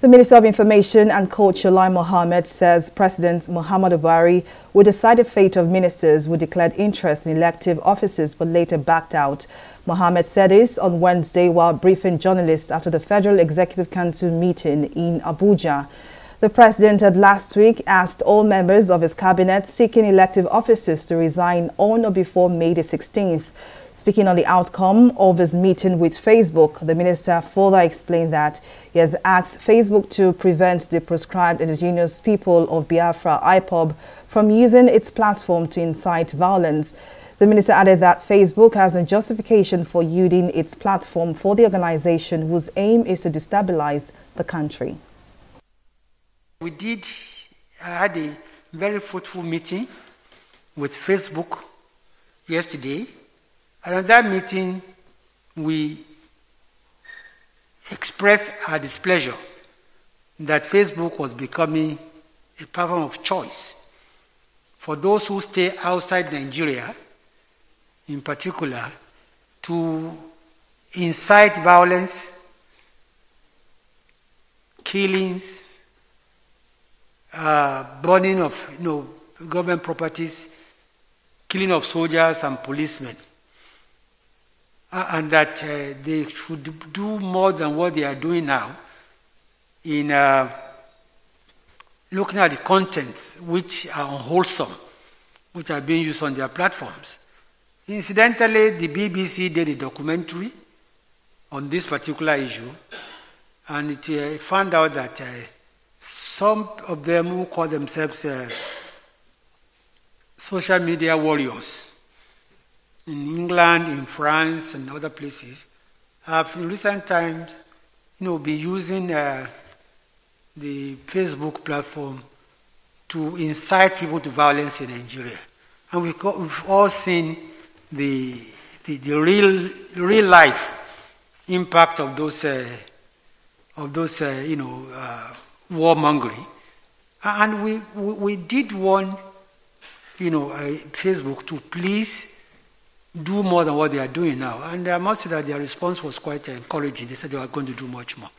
The Minister of Information and Culture, Lai Mohammed, says President Muhammadu Buhari would decide the fate of ministers who declared interest in elective offices but later backed out. Mohammed said this on Wednesday while briefing journalists after the Federal Executive Council meeting in Abuja. The president had last week asked all members of his cabinet seeking elective offices to resign on or before May the 16th. Speaking on the outcome of his meeting with Facebook, the minister further explained that he has asked Facebook to prevent the proscribed indigenous people of Biafra, IPOB, from using its platform to incite violence. The minister added that Facebook has a justification for using its platform for the organization whose aim is to destabilize the country. We did, had a very fruitful meeting with Facebook yesterday and at that meeting, we expressed our displeasure that Facebook was becoming a platform of choice for those who stay outside Nigeria, in particular, to incite violence, killings, uh, burning of you know, government properties, killing of soldiers and policemen and that uh, they should do more than what they are doing now in uh, looking at the contents which are unwholesome, which are being used on their platforms. Incidentally, the BBC did a documentary on this particular issue, and it uh, found out that uh, some of them who call themselves uh, social media warriors in England, in France, and other places have in recent times, you know, been using uh, the Facebook platform to incite people to violence in Nigeria. And we've, all seen the, the, the, real, real life impact of those, uh, of those uh, you know, uh, warmongering. And we, we, we, did want, you know, uh, Facebook to please do more than what they are doing now. And uh, I must say that their response was quite encouraging. They said they were going to do much more.